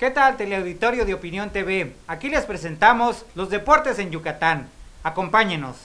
¿Qué tal teleauditorio de Opinión TV? Aquí les presentamos los deportes en Yucatán. Acompáñenos.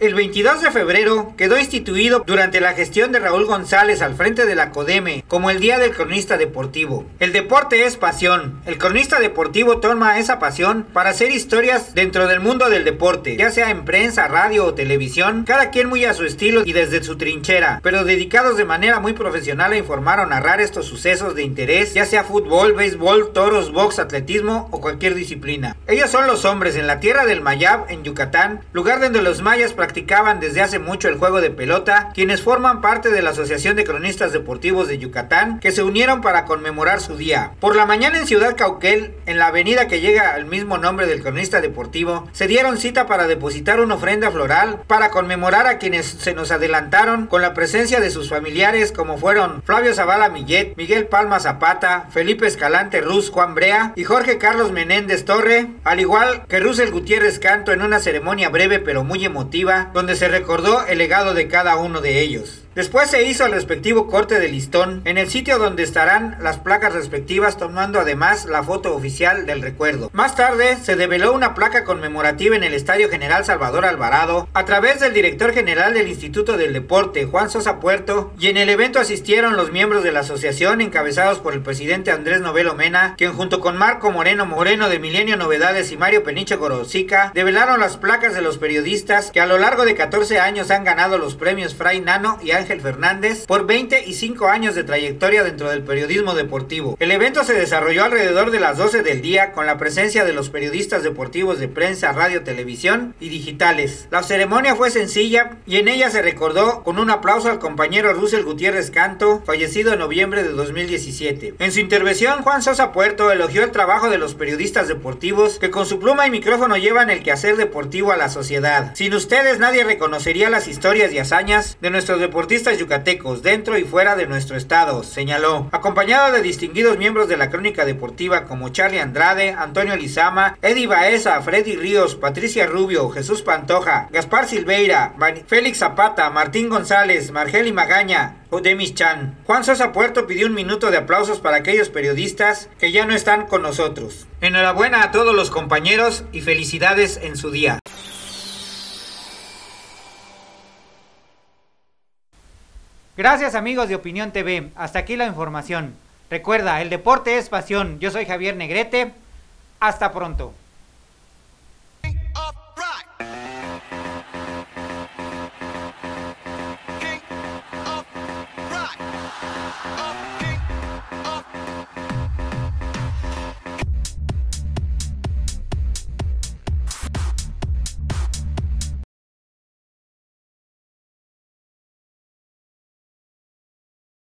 El 22 de febrero quedó instituido durante la gestión de Raúl González al frente de la CODEME como el Día del Cronista Deportivo. El deporte es pasión. El cronista deportivo toma esa pasión para hacer historias dentro del mundo del deporte, ya sea en prensa, radio o televisión, cada quien muy a su estilo y desde su trinchera, pero dedicados de manera muy profesional a informar o narrar estos sucesos de interés, ya sea fútbol, béisbol, toros, box, atletismo o cualquier disciplina. Ellos son los hombres en la tierra del Mayab, en Yucatán, lugar donde los mayas practicaban desde hace mucho el juego de pelota, quienes forman parte de la Asociación de Cronistas Deportivos de Yucatán, que se unieron para conmemorar su día. Por la mañana en Ciudad Cauquel, en la avenida que llega al mismo nombre del cronista deportivo, se dieron cita para depositar una ofrenda floral para conmemorar a quienes se nos adelantaron con la presencia de sus familiares como fueron Flavio Zavala Millet, Miguel Palma Zapata, Felipe Escalante Ruz Juan Brea y Jorge Carlos Menéndez Torre, al igual que Russell Gutiérrez Canto en una ceremonia breve pero muy emotiva donde se recordó el legado de cada uno de ellos. Después se hizo el respectivo corte de listón en el sitio donde estarán las placas respectivas tomando además la foto oficial del recuerdo. Más tarde se develó una placa conmemorativa en el Estadio General Salvador Alvarado a través del director general del Instituto del Deporte, Juan Sosa Puerto, y en el evento asistieron los miembros de la asociación encabezados por el presidente Andrés Novelo Mena, quien junto con Marco Moreno Moreno de Milenio Novedades y Mario Peniche Gorosica develaron las placas de los periodistas que a lo largo de 14 años han ganado los premios Fray Nano y Fernández por 20 y 5 años de trayectoria dentro del periodismo deportivo. El evento se desarrolló alrededor de las 12 del día con la presencia de los periodistas deportivos de prensa, radio, televisión y digitales. La ceremonia fue sencilla y en ella se recordó con un aplauso al compañero Russell Gutiérrez Canto, fallecido en noviembre de 2017. En su intervención, Juan Sosa Puerto elogió el trabajo de los periodistas deportivos que con su pluma y micrófono llevan el quehacer deportivo a la sociedad. Sin ustedes nadie reconocería las historias y hazañas de nuestros deportistas yucatecos dentro y fuera de nuestro estado, señaló, acompañado de distinguidos miembros de la crónica deportiva como Charlie Andrade, Antonio Lizama, Eddie Baeza, Freddy Ríos, Patricia Rubio, Jesús Pantoja, Gaspar Silveira, Félix Zapata, Martín González, Margeli Magaña, Demis Chan. Juan Sosa Puerto pidió un minuto de aplausos para aquellos periodistas que ya no están con nosotros. Enhorabuena a todos los compañeros y felicidades en su día. Gracias amigos de Opinión TV. Hasta aquí la información. Recuerda, el deporte es pasión. Yo soy Javier Negrete. Hasta pronto.